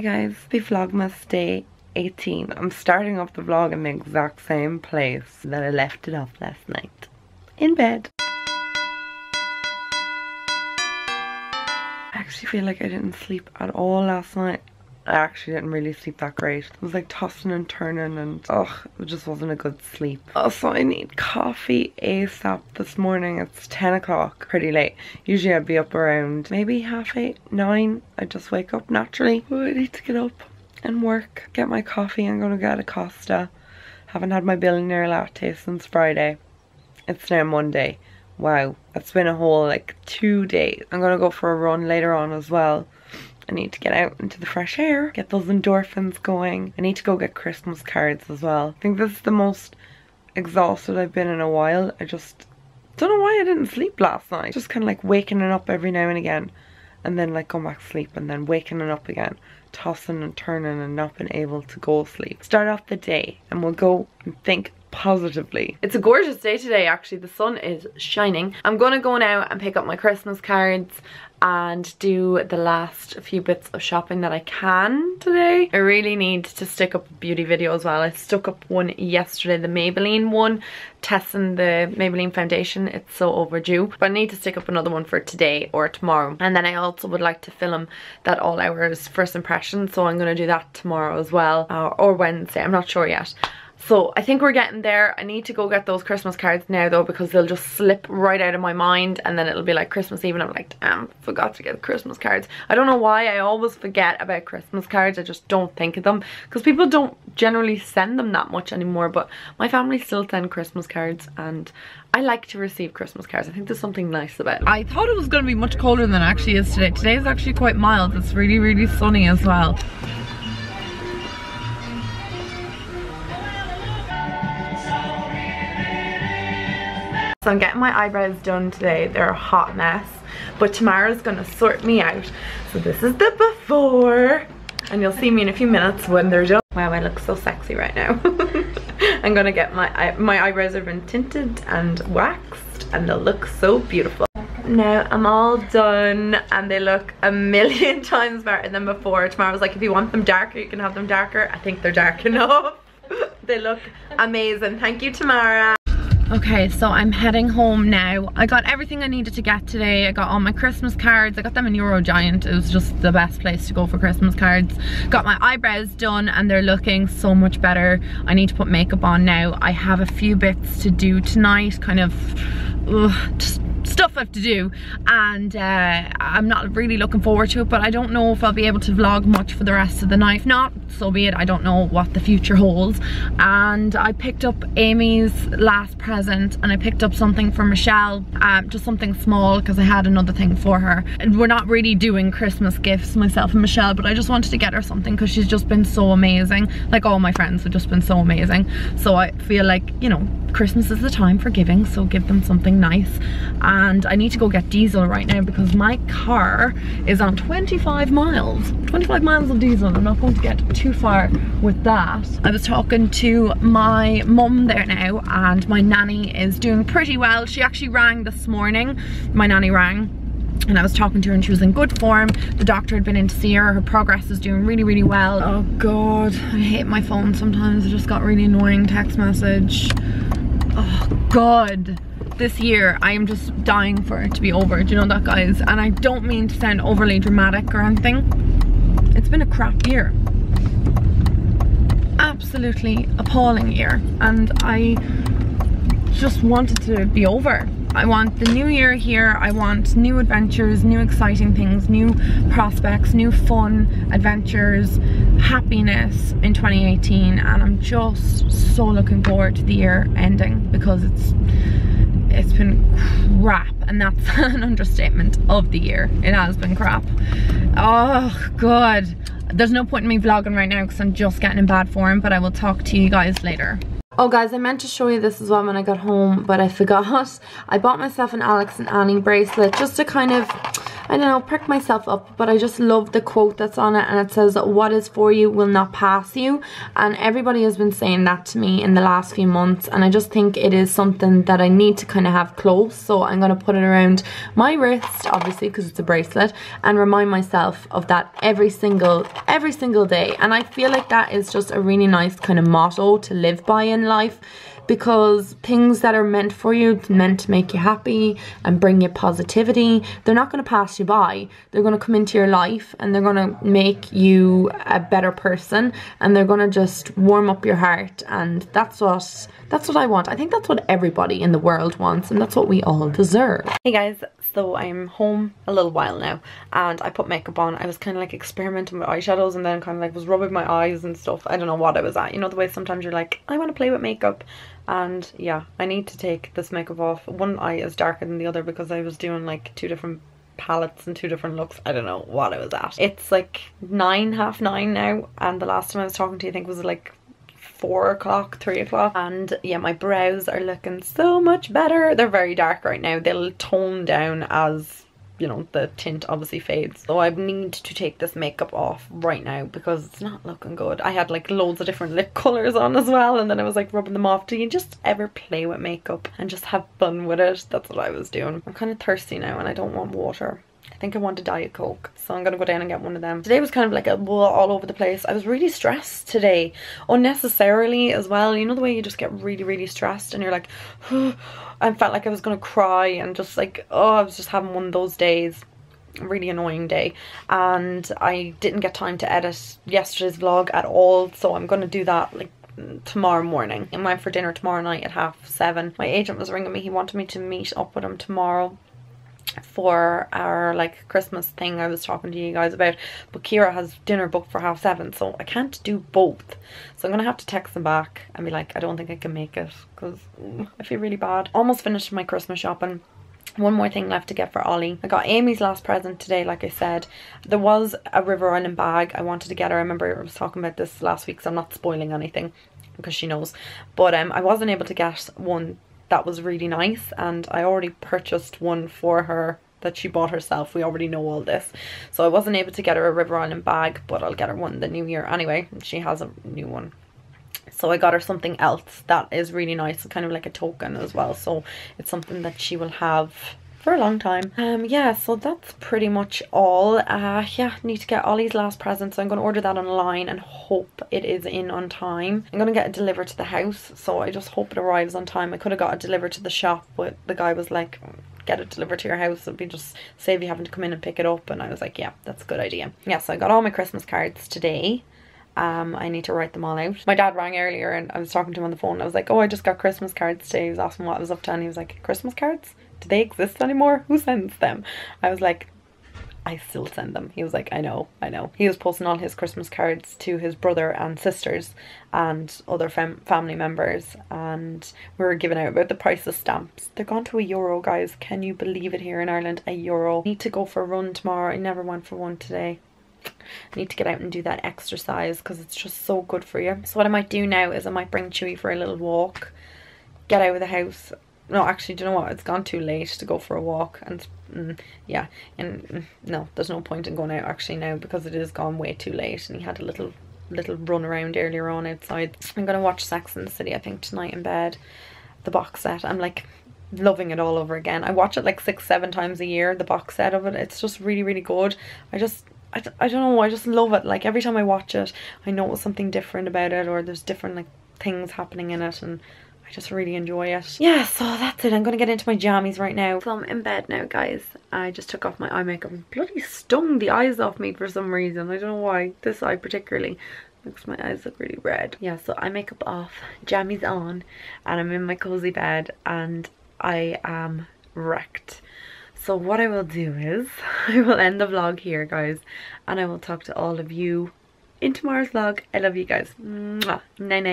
Hey guys, the Vlogmas day 18. I'm starting off the vlog in the exact same place that I left it off last night. In bed. I actually feel like I didn't sleep at all last night. I actually didn't really sleep that great. It was like tossing and turning and ugh, it just wasn't a good sleep. Oh, also, I need coffee ASAP this morning. It's 10 o'clock, pretty late. Usually I'd be up around maybe half eight, nine. I just wake up naturally. Oh, I need to get up and work. Get my coffee. I'm gonna get a Costa. Haven't had my billionaire latte since Friday. It's now Monday. Wow, it's been a whole like two days. I'm gonna go for a run later on as well. I need to get out into the fresh air, get those endorphins going. I need to go get Christmas cards as well. I think this is the most exhausted I've been in a while. I just don't know why I didn't sleep last night. Just kind of like waking up every now and again and then like going back to sleep and then waking up again tossing and turning and not being able to go to sleep. Start off the day and we'll go and think positively. It's a gorgeous day today actually. The sun is shining. I'm gonna go now and pick up my Christmas cards and do the last few bits of shopping that I can today. I really need to stick up a beauty video as well. I stuck up one yesterday, the Maybelline one, testing the Maybelline foundation. It's so overdue. But I need to stick up another one for today or tomorrow. And then I also would like to film that all hours first impression. So I'm going to do that tomorrow as well. Uh, or Wednesday. I'm not sure yet. So I think we're getting there. I need to go get those Christmas cards now though because they'll just slip right out of my mind and then it'll be like Christmas Eve and I'm like, damn, forgot to get Christmas cards. I don't know why I always forget about Christmas cards. I just don't think of them because people don't generally send them that much anymore but my family still send Christmas cards and I like to receive Christmas cards. I think there's something nice about it. I thought it was going to be much colder than actually is today. Today is actually quite mild. It's really, really sunny as well. So I'm getting my eyebrows done today. They're a hot mess. But Tamara's gonna sort me out. So this is the before. And you'll see me in a few minutes when they're done. Wow, I look so sexy right now. I'm gonna get my, my eyebrows have been tinted and waxed and they'll look so beautiful. Now I'm all done and they look a million times better than before. Was like, if you want them darker, you can have them darker. I think they're dark enough. they look amazing. Thank you, Tamara. Okay, so I'm heading home now. I got everything I needed to get today. I got all my Christmas cards. I got them in Eurogiant. It was just the best place to go for Christmas cards. Got my eyebrows done and they're looking so much better. I need to put makeup on now. I have a few bits to do tonight, kind of ugh, just stuff I have to do and uh, I'm not really looking forward to it but I don't know if I'll be able to vlog much for the rest of the night. If not, so be it. I don't know what the future holds. And I picked up Amy's last present and I picked up something for Michelle, um, just something small because I had another thing for her. And we're not really doing Christmas gifts, myself and Michelle, but I just wanted to get her something because she's just been so amazing. Like all my friends have just been so amazing. So I feel like, you know, Christmas is the time for giving, so give them something nice. And I need to go get diesel right now because my car is on 25 miles. 25 miles of diesel. I'm not going to get too far with that. I was talking to my mum there now and my nanny is doing pretty well. She actually rang this morning. My nanny rang and I was talking to her and she was in good form. The doctor had been in to see her. Her progress is doing really, really well. Oh God, I hate my phone sometimes. I just got really annoying text message. Oh God. This year, I am just dying for it to be over. Do you know that, guys? And I don't mean to sound overly dramatic or anything. It's been a crap year. Absolutely appalling year. And I just wanted to be over. I want the new year here. I want new adventures, new exciting things, new prospects, new fun adventures, happiness in 2018 and I'm just so looking forward to the year ending because it's it's been crap and that's an understatement of the year. It has been crap. Oh god. There's no point in me vlogging right now because I'm just getting in bad form but I will talk to you guys later. Oh guys, I meant to show you this as well when I got home, but I forgot. I bought myself an Alex and Ani bracelet just to kind of I don't know, perk myself up, but I just love the quote that's on it and it says, what is for you will not pass you. And everybody has been saying that to me in the last few months and I just think it is something that I need to kind of have close. So I'm going to put it around my wrist, obviously, because it's a bracelet and remind myself of that every single, every single day. And I feel like that is just a really nice kind of motto to live by in life because things that are meant for you, meant to make you happy and bring you positivity, they're not going to pass you by. They're going to come into your life and they're going to make you a better person and they're going to just warm up your heart and that's what that's what I want. I think that's what everybody in the world wants and that's what we all deserve. Hey guys, so I'm home a little while now and I put makeup on. I was kind of like experimenting with eyeshadows and then kind of like was rubbing my eyes and stuff. I don't know what I was at. You know the way sometimes you're like, I want to play with makeup and yeah I need to take this makeup off. One eye is darker than the other because I was doing like two different palettes and two different looks. I don't know what I was at. It's like nine half nine now and the last time I was talking to you I think was like four o'clock three o'clock. And yeah my brows are looking so much better. They're very dark right now. They'll tone down as you know the tint obviously fades. So I need to take this makeup off right now because it's not looking good. I had like loads of different lip colors on as well and then I was like rubbing them off. Do you just ever play with makeup and just have fun with it? That's what I was doing. I'm kind of thirsty now and I don't want water I think I want a Diet Coke, so I'm gonna go down and get one of them. Today was kind of like a all over the place. I was really stressed today, unnecessarily as well. You know the way you just get really, really stressed and you're like, I felt like I was gonna cry and just like, oh, I was just having one of those days really annoying day and I didn't get time to edit yesterday's vlog at all so I'm gonna do that like tomorrow morning. I went for dinner tomorrow night at half seven. My agent was ringing me. He wanted me to meet up with him tomorrow for our like Christmas thing I was talking to you guys about but Kira has dinner booked for half seven so I can't do both so I'm gonna have to text them back and be like I don't think I can make it because I feel really bad almost finished my Christmas shopping one more thing left to get for Ollie. I got Amy's last present today, like I said. There was a River Island bag I wanted to get her. I remember I was talking about this last week, so I'm not spoiling anything because she knows. But um, I wasn't able to get one that was really nice and I already purchased one for her that she bought herself. We already know all this. So I wasn't able to get her a River Island bag, but I'll get her one the new year anyway. She has a new one. So I got her something else that is really nice, kind of like a token as well. So it's something that she will have for a long time. Um, yeah, so that's pretty much all. Uh, yeah, need to get Ollie's last present, so I'm going to order that online and hope it is in on time. I'm going to get it delivered to the house, so I just hope it arrives on time. I could have got it delivered to the shop, but the guy was like, get it delivered to your house. It'd be just save you having to come in and pick it up. And I was like, yeah, that's a good idea. Yeah, so I got all my Christmas cards today. Um, I need to write them all out. My dad rang earlier and I was talking to him on the phone. I was like, oh, I just got Christmas cards today. He was asking what I was up to and he was like, Christmas cards? Do they exist anymore? Who sends them? I was like, I still send them. He was like, I know, I know. He was posting all his Christmas cards to his brother and sisters and other fam family members and we were giving out about the price of stamps. They're gone to a euro, guys. Can you believe it here in Ireland? A euro. Need to go for a run tomorrow. I never went for one today. I need to get out and do that exercise because it's just so good for you. So what I might do now is I might bring Chewy for a little walk, get out of the house no actually do you know what? It's gone too late to go for a walk and mm, yeah and mm, no there's no point in going out actually now because it is gone way too late and he had a little little run around earlier on outside. I'm gonna watch sex and the city i think tonight in bed. The box set i'm like loving it all over again. I watch it like six seven times a year the box set of it. It's just really really good. I just I, I don't know i just love it. Like every time i watch it i know something different about it or there's different like things happening in it and I just really enjoy it. Yeah, so that's it. I'm going to get into my jammies right now. So I'm in bed now, guys. I just took off my eye makeup and bloody stung the eyes off me for some reason. I don't know why. This eye particularly. Looks my eyes look really red. Yeah, so eye makeup off, jammies on, and I'm in my cozy bed and I am wrecked. So what I will do is, I will end the vlog here, guys, and I will talk to all of you in tomorrow's vlog. I love you guys. Mwah. Night night.